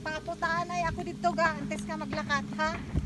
Papuntahan ay ako dito ga. Antes ka maglakat ha.